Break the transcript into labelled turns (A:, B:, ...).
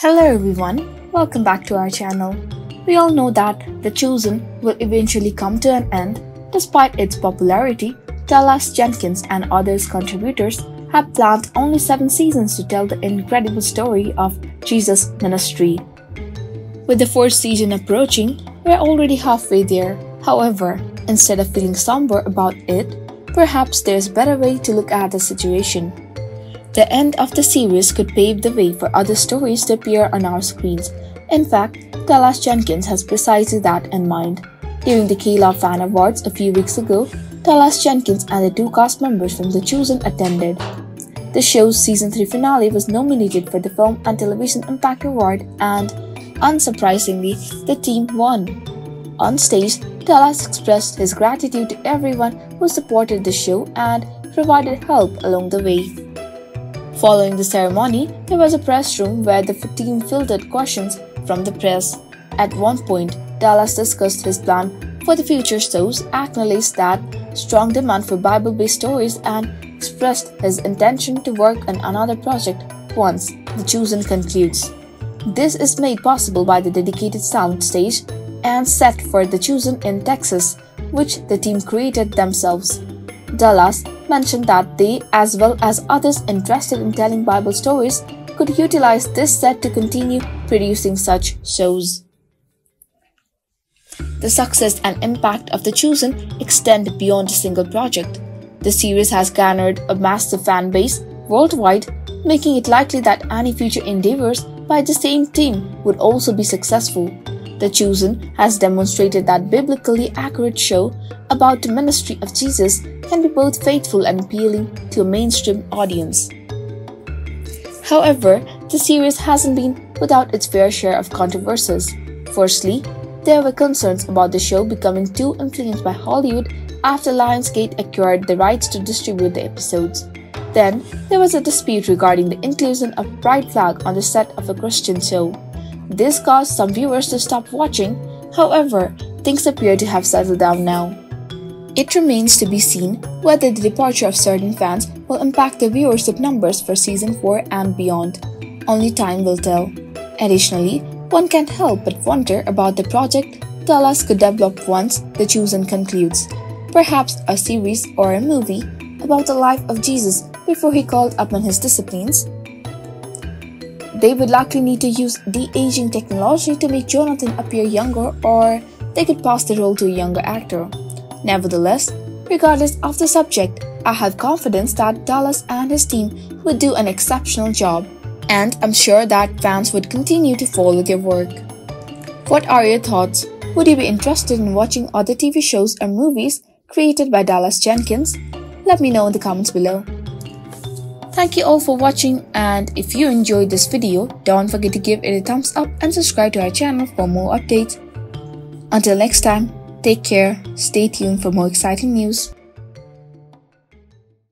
A: Hello everyone, welcome back to our channel. We all know that The Chosen will eventually come to an end. Despite its popularity, Dallas Jenkins and others contributors have planned only 7 seasons to tell the incredible story of Jesus' ministry. With the fourth season approaching, we're already halfway there. However, instead of feeling somber about it, perhaps there's a better way to look at the situation. The end of the series could pave the way for other stories to appear on our screens. In fact, Dallas Jenkins has precisely that in mind. During the K-Love Fan Awards a few weeks ago, Dallas Jenkins and the two cast members from The Chosen attended. The show's season 3 finale was nominated for the Film and Television Impact Award and, unsurprisingly, the team won. On stage, Dallas expressed his gratitude to everyone who supported the show and provided help along the way. Following the ceremony, there was a press room where the team fielded questions from the press. At one point, Dallas discussed his plan for the future shows, acknowledged that strong demand for Bible-based stories and expressed his intention to work on another project once The Chosen concludes. This is made possible by the dedicated sound stage and set for The Chosen in Texas, which the team created themselves. Dallas mentioned that they, as well as others interested in telling Bible stories, could utilize this set to continue producing such shows. The success and impact of The Chosen extend beyond a single project. The series has garnered a massive fan base worldwide, making it likely that any future endeavors by the same team would also be successful. The Chosen has demonstrated that biblically accurate show about the ministry of Jesus can be both faithful and appealing to a mainstream audience. However, the series hasn't been without its fair share of controversies. Firstly, there were concerns about the show becoming too influenced by Hollywood after Lionsgate acquired the rights to distribute the episodes. Then, there was a dispute regarding the inclusion of pride flag on the set of a Christian show. This caused some viewers to stop watching, however, things appear to have settled down now. It remains to be seen whether the departure of certain fans will impact the viewership numbers for season 4 and beyond. Only time will tell. Additionally, one can't help but wonder about the project Dallas could develop once The Chosen concludes. Perhaps a series or a movie about the life of Jesus before he called upon his disciplines they would likely need to use de-aging technology to make Jonathan appear younger or they could pass the role to a younger actor. Nevertheless, regardless of the subject, I have confidence that Dallas and his team would do an exceptional job, and I'm sure that fans would continue to follow their work. What are your thoughts? Would you be interested in watching other TV shows or movies created by Dallas Jenkins? Let me know in the comments below. Thank you all for watching and if you enjoyed this video, don't forget to give it a thumbs up and subscribe to our channel for more updates. Until next time, take care, stay tuned for more exciting news.